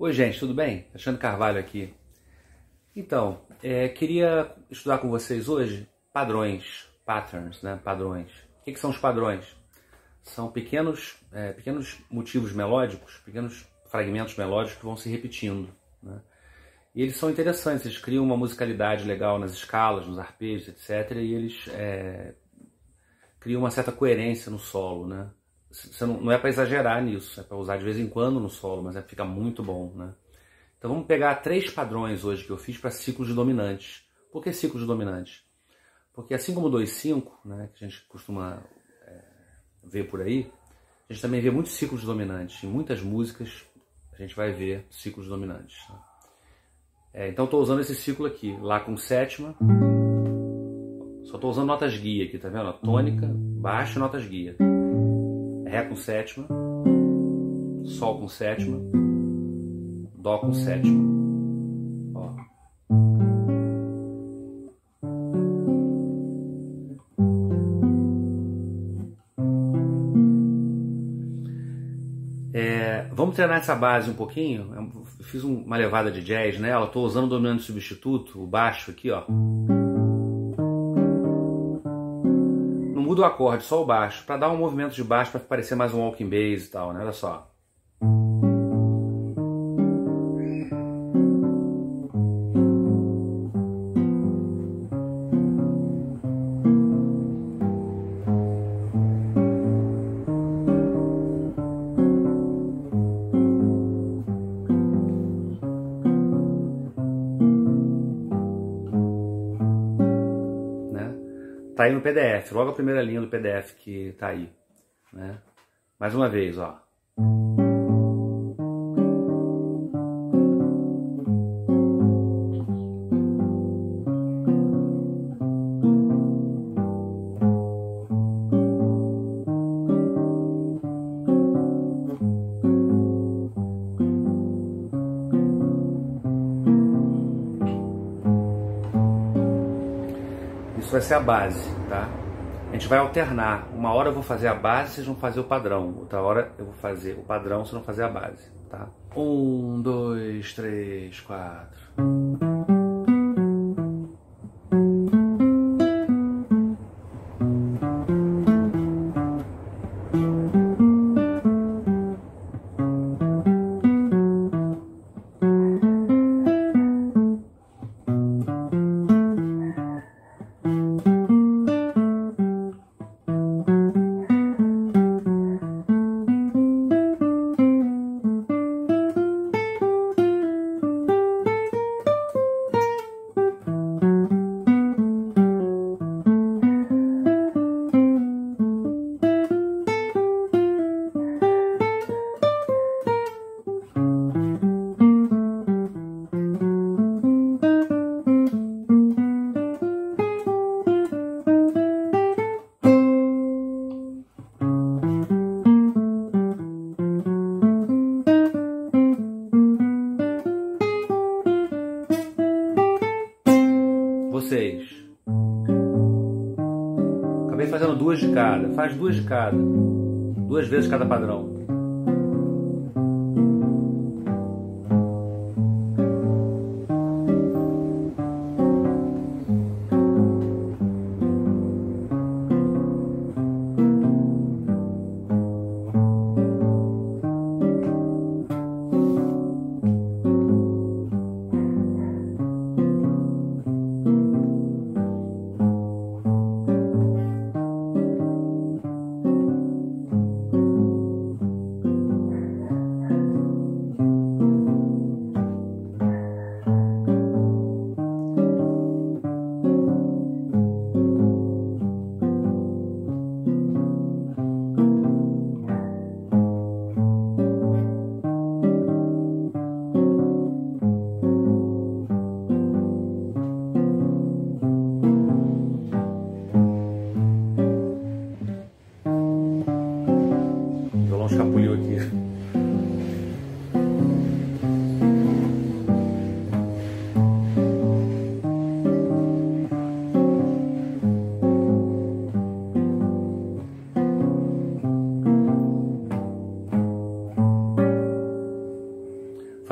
Oi, gente, tudo bem? Alexandre Carvalho aqui. Então, é, queria estudar com vocês hoje padrões, patterns, né? Padrões. O que, que são os padrões? São pequenos, é, pequenos motivos melódicos, pequenos fragmentos melódicos que vão se repetindo. Né? E eles são interessantes, eles criam uma musicalidade legal nas escalas, nos arpejos, etc. E eles é, criam uma certa coerência no solo, né? Você não, não é para exagerar nisso, é para usar de vez em quando no solo, mas é, fica muito bom, né? Então vamos pegar três padrões hoje que eu fiz para ciclos dominantes. Por que ciclos dominantes? Porque assim como o 2-5, né, que a gente costuma é, ver por aí, a gente também vê muitos ciclos dominantes. Em muitas músicas a gente vai ver ciclos dominantes. Né? É, então estou usando esse ciclo aqui, Lá com sétima. Só estou usando notas guia aqui, tá vendo? Tônica, baixa e notas guia. Ré com sétima, Sol com sétima, Dó com sétima. Ó. É, vamos treinar essa base um pouquinho. Eu fiz uma levada de jazz nela. Estou usando o dominante substituto, o baixo aqui, ó. Muda o acorde, só o baixo, para dar um movimento de baixo para parecer mais um walking bass e tal, né? Olha só. Tá aí no PDF, logo a primeira linha do PDF que tá aí, né? Mais uma vez, ó. Vai ser a base, tá? A gente vai alternar. Uma hora eu vou fazer a base, vocês vão fazer o padrão. Outra hora eu vou fazer o padrão, vocês vão fazer a base, tá? Um, dois, três, quatro. Vocês. Acabei fazendo duas de cada. Faz duas de cada. Duas vezes cada padrão.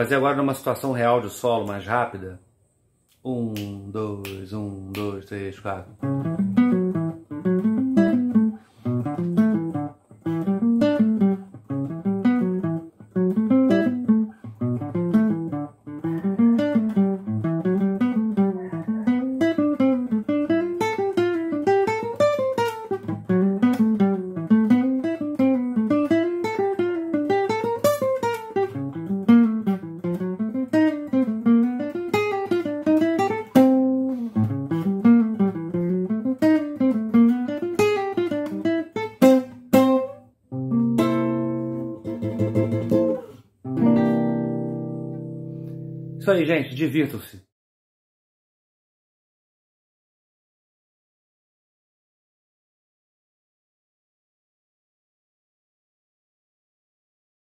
Fazer agora numa situação real de solo mais rápida. Um, dois, um, dois, três, quatro. Isso aí, gente. Divirtam-se.